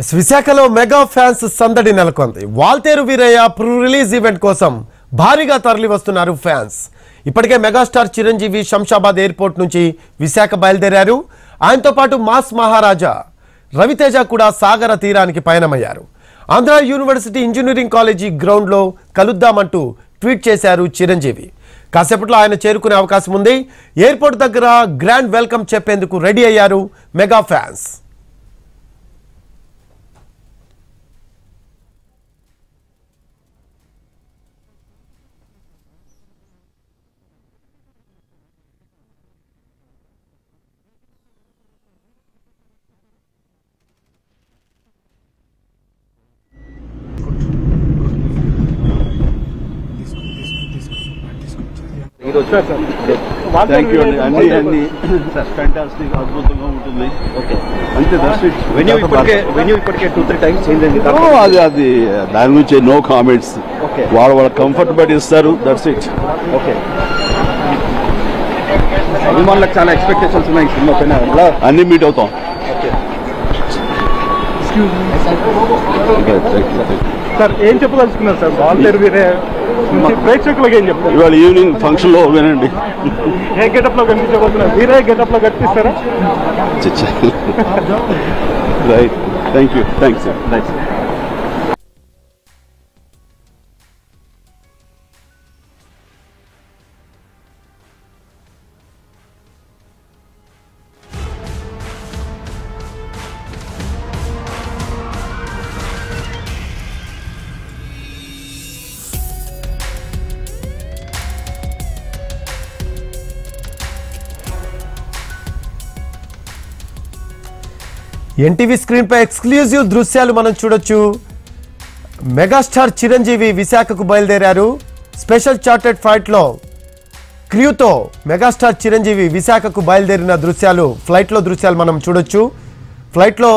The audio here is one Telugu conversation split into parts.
ఎస్ విశాఖలో మెగా ఫ్యాన్స్ సందడి నెలకొంది. Waltair Veerayya pre release event కోసం భారీగా తరలి వస్తున్నారు ఫ్యాన్స్. ఇప్పటికే మెగాస్టార్ చిరంజీవి శంషాబాద్ ఎయిర్పోర్ట్ నుంచి విశాఖ బయలుదేరారు. ఆయనతో పాటు మాస్ మహారాజా రవితేజ కూడా సాగర తీరానికి పయనమయ్యారు. ఆంధ్ర యూనివర్సిటీ ఇంజనీరింగ్ కాలేజీ గ్రౌండ్లో కలుద్దామంటూ ట్వీట్ చేశారు చిరంజీవి. కాసేపట్లో ఆయన చేరుకునే అవకాశం ఉంది. ఎయిర్పోర్ట్ దగ్గర గ్రాండ్ వెల్కమ్ చెప్పేందుకు రెడీ అయ్యారు మెగా ఫ్యాన్స్. థ్యాంక్ యూ అండి అన్ని అన్ని. ఫ్యాంటాస్టిక్ అద్భుతంగా ఉంటుంది. అంతే దట్స్ ఇట్ వెన్యూ ఇప్పటికే వెన్యూ ఇప్పటికే టూ త్రీ టైమ్స్ చేంజ్ అయింది. అది అది దాని గురించి నో కామెంట్స్ Okay. వాళ్ళ వాళ్ళ కంఫర్ట్ బట్టి ఇస్తారు దట్స్ ఇట్ ఓకే. అభిమానులకు చాలా ఎక్స్పెక్టేషన్స్ ఉన్నాయి సినిమా పైన అన్ని మీట్ అవుతాం. ఓకే. Thank you. సార్ ఏం చెప్పదలుచుకున్నారు సార్? వాల్తేరు వీరే ప్రేక్షకులకు ఏం చెప్తారు? ఇవాళ ఈవినింగ్ ఫంక్షన్లో వినండి. ఏ గెటప్లో కనిపించబోతున్నారు? వీరే గెటప్లో కనిపిస్తారా right. Thank you thanks nice NTV స్క్రీన్పై ఎక్స్క్లూజివ్ దృశ్యాలు మనం చూడొచ్చు. మెగాస్టార్ చిరంజీవి విశాఖకు బయలుదేరారు. స్పెషల్ చార్టెడ్ ఫ్లైట్లో క్రూతో మెగాస్టార్ చిరంజీవి విశాఖకు బయలుదేరిన దృశ్యాలు ఫ్లైట్లో దృశ్యాలు మనం చూడొచ్చు. ఫ్లైట్లో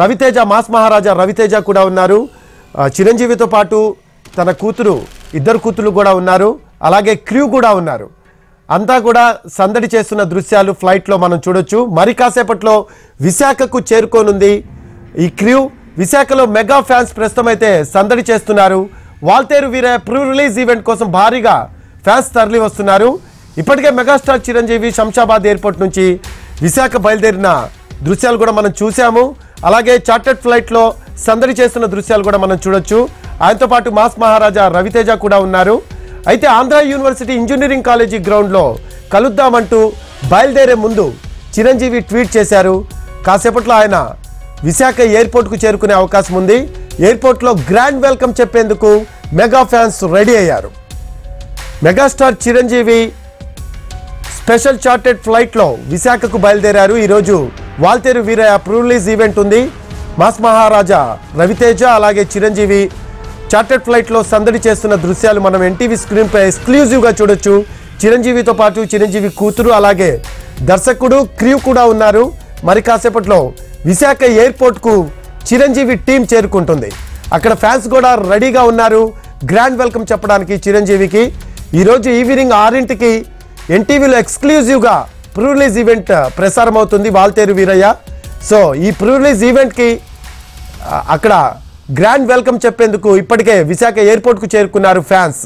రవితేజ మాస్ మహారాజా రవితేజ కూడా ఉన్నారు. చిరంజీవితో పాటు తన కూతురు ఇద్దరు కూతురు కూడా ఉన్నారు. అలాగే క్రూ కూడా ఉన్నారు. అంతా కూడా సందడి చేస్తున్న దృశ్యాలు ఫ్లైట్లో మనం చూడొచ్చు. మరి కాసేపట్లో విశాఖకు చేరుకోనుంది ఈ క్రూ విశాఖలో మెగా ఫ్యాన్స్ ప్రస్తుతం అయితే సందడి చేస్తున్నారు. Waltair Veera pre release event కోసం భారీగా ఫ్యాన్స్ తరలి వస్తున్నారు. ఇప్పటికే మెగాస్టార్ చిరంజీవి శంషాబాద్ ఎయిర్పోర్ట్ నుంచి విశాఖ బయలుదేరిన దృశ్యాలు కూడా మనం చూసాము అలాగే చార్టెడ్ ఫ్లైట్లో సందడి చేస్తున్న దృశ్యాలు కూడా మనం చూడొచ్చు. ఆయనతో పాటు మాస్ మహారాజా రవితేజ కూడా ఉన్నారు. అయితే ఆంధ్ర యూనివర్సిటీ ఇంజనీరింగ్ కాలేజీ గ్రౌండ్లో కలుద్దామంటూ బయలుదేరే ముందు చిరంజీవి ట్వీట్ చేశారు. కాసేపట్లో ఆయన విశాఖ ఎయిర్పోర్ట్కు చేరుకునే అవకాశం ఉంది. ఎయిర్పోర్ట్లో గ్రాండ్ వెల్కమ్ చెప్పేందుకు మెగా ఫ్యాన్స్ రెడీ అయ్యారు. మెగాస్టార్ చిరంజీవి స్పెషల్ చార్టెడ్ ఫ్లైట్లో విశాఖకు బయలుదేరారు. ఈరోజు Waltair Veerayya pre release event ఉంది. మాస్ మహారాజా రవితేజ అలాగే చిరంజీవి చార్టెడ్ ఫ్లైట్లో సందడి చేస్తున్న దృశ్యాలు మనం ఎన్టీవీ స్క్రీన్పై ఎక్స్క్లూజివ్గా చూడొచ్చు. చిరంజీవితో పాటు చిరంజీవి కూతురు అలాగే దర్శకుడు క్రూ కూడా ఉన్నారు. మరి కాసేపట్లో విశాఖ ఎయిర్పోర్ట్కు చిరంజీవి టీం చేరుకుంటుంది. అక్కడ ఫ్యాన్స్ కూడా రెడీగా ఉన్నారు. గ్రాండ్ వెల్కమ్ చెప్పడానికి చిరంజీవికి. ఈరోజు ఈవినింగ్ ఆరింటికి ఎన్టీవీలో ఎక్స్క్లూజివ్గా ప్రీ ఈవెంట్ ప్రసారం అవుతుంది వాల్తేరు వీరయ్య. సో ఈ ప్రీ ఈవెంట్కి అక్కడ గ్రాండ్ వెల్కమ్ చెప్పేందుకు ఇప్పటికే విశాఖ ఎయిర్పోర్ట్కు చేరుకున్నారు ఫ్యాన్స్.